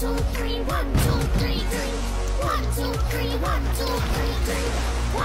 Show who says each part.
Speaker 1: two, three, one, two, three, three. One, two, three, one, two, three, three.